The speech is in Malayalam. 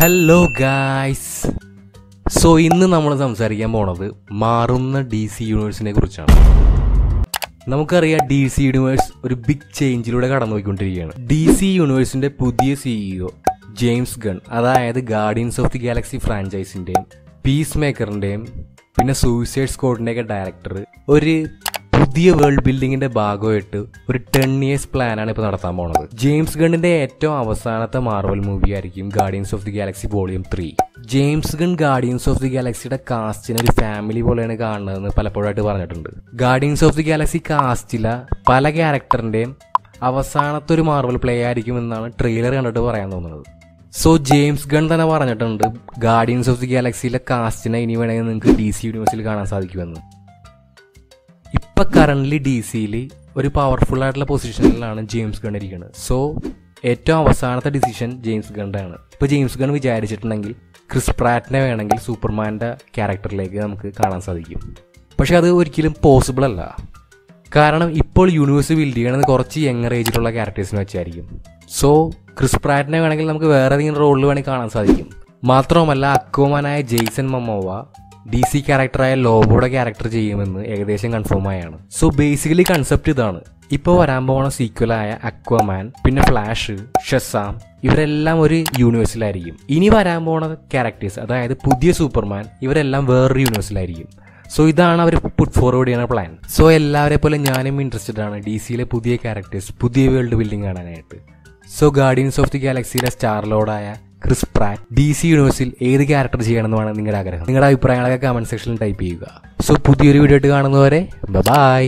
ഹലോ ഗായ്സ് സോ ഇന്ന് നമ്മൾ സംസാരിക്കാൻ പോണത് മാറുന്ന ഡി സി യൂണിവേഴ്സിനെ കുറിച്ചാണ്. നമുക്കറിയാം ഡി സി യൂണിവേഴ്സ് ഒരു ബിഗ് ചേഞ്ചിലൂടെ കടന്നുപോയിക്കൊണ്ടിരിക്കുകയാണ്. ഡി സി യൂണിവേഴ്സിന്റെ പുതിയ സിഇഒ ജെയിംസ് ഗൺ അതായത് ഗാർഡിയൻസ് ഓഫ് ദി ഗാലക്സി ഫ്രാഞ്ചൈസിന്റെയും പീസ് മേക്കറിന്റെയും പിന്നെ സൂയിസൈഡ് സ്ക്വാഡിന്റെ ഒക്കെ ഡയറക്ടർ ഒരു പുതിയ വേൾഡ് ബിൽഡിങ്ങിന്റെ ഭാഗമായിട്ട് ഒരു ടെൻ ഇയേഴ്സ് പ്ലാനാണ് ഇപ്പൊ നടത്താൻ പോണത്. ജെയിംസ് ഗണ്ണിന്റെ ഏറ്റവും അവസാനത്തെ മാർവൽ മൂവി ആയിരിക്കും Guardians of the Galaxy volume three James Gunn Guardians of the ഗാലക്സിയുടെ കാസ്റ്റിനെ ഒരു ഫാമിലി പോലെയാണ് കാണുന്നതെന്ന് പലപ്പോഴായിട്ട് പറഞ്ഞിട്ടുണ്ട്. ഗാർഡിയൻസ് ഓഫ് ദി ഗാലക്സി കാസ്റ്റിലെ പല ക്യാരക്ടറിന്റെയും അവസാനത്തെ ഒരു മാർവൽ പ്ലേ ആയിരിക്കും എന്നാണ് ട്രെയിലർ കണ്ടിട്ട് പറയാൻ തോന്നുന്നത്. സോ ജെയിംസ് ഗൺ തന്നെ പറഞ്ഞിട്ടുണ്ട് ഗാർഡിയൻസ് ഓഫ് ദി ഗാലക്സിയിലെ കാസ്റ്റിനെ ഇനി വേണമെങ്കിൽ നിങ്ങൾക്ക് ഡി സി യൂണിവേഴ്സിൽ കാണാൻ സാധിക്കുമെന്ന്. ഇപ്പൊ കറന്റ് ഡി സിയിൽ ഒരു പവർഫുൾ ആയിട്ടുള്ള പൊസിഷനിലാണ് ജെയിംസ് ഗൺ ഇരിക്കുന്നത്. സോ ഏറ്റവും അവസാനത്തെ ഡിസിഷൻ ജെയിംസ് ഗണ്ടെ ആണ് ഇപ്പൊ ജെയിംസ് ഗൺ വിചാരിച്ചിട്ടുണ്ടെങ്കിൽ ക്രിസ് പ്രാറ്റിനെ വേണമെങ്കിൽ സൂപ്പർമാന്റെ ക്യാരക്ടറിലേക്ക് നമുക്ക് കാണാൻ സാധിക്കും. പക്ഷേ അത് ഒരിക്കലും പോസിബിൾ അല്ല. കാരണം ഇപ്പോൾ യൂണിവേഴ്സ് ബിൽഡ് ചെയ്യണത് കുറച്ച് യങ്ങർ ഏജിലുള്ള ക്യാരക്ടേഴ്സിനെ വെച്ചായിരിക്കും. സോ ക്രിസ് പ്രാറ്റിനെ വേണമെങ്കിൽ നമുക്ക് വേറെ ഏതെങ്കിലും റോളിൽ വേണമെങ്കിൽ കാണാൻ സാധിക്കും. മാത്രവുമല്ല അക്കോമാനായ ജെയ്സൺ മമ്മോവ ഡി സി ക്യാരക്ടറായ ലോബോയുടെ ക്യാരക്ടർ ചെയ്യുമെന്ന് ഏകദേശം കൺഫേം ആയാണ്. സോ ബേസിക്കലി കൺസെപ്റ്റ് ഇതാണ്. ഇപ്പോൾ വരാൻ പോകുന്ന സീക്വലായ അക്വമാൻ പിന്നെ ഫ്ലാഷ് ഷെസാം ഇവരെല്ലാം ഒരു യൂണിവേഴ്സിലായിരിക്കും ഇനി വരാൻ പോണ ക്യാരക്ടേഴ്സ് അതായത് പുതിയ സൂപ്പർമാൻ ഇവരെല്ലാം വേറൊരു യൂണിവേഴ്സിലായിരിക്കും സോ ഇതാണ് അവർ പുട്ട് ഫോർവേഡ് ചെയ്യുന്ന പ്ലാൻ സോ എല്ലാവരെ പോലെ ഞാനും ഇൻട്രസ്റ്റഡ് ആണ് ഡി സിയിലെ പുതിയ ക്യാരക്ടേഴ്സ് പുതിയ വേൾഡ് ബിൽഡിംഗ് കാണാനായിട്ട്. സോ ഗാർഡിയൻസ് ഓഫ് ദി ഗാലക്സിയിലെ സ്റ്റാർ ലോഡായ ക്രിസ് പ്രാറ്റ് ഡി സി യൂണിവേഴ്സിൽ ഏത് ക്യാരക്ടർ ചെയ്യണമെന്നാണ് നിങ്ങളുടെ ആഗ്രഹം. നിങ്ങളുടെ അഭിപ്രായങ്ങളൊക്കെ കമന്റ് സെക്ഷനിൽ ടൈപ്പ് ചെയ്യുക. സോ പുതിയൊരു വീഡിയോ ആയിട്ട് കാണുന്നവരെ ബൈ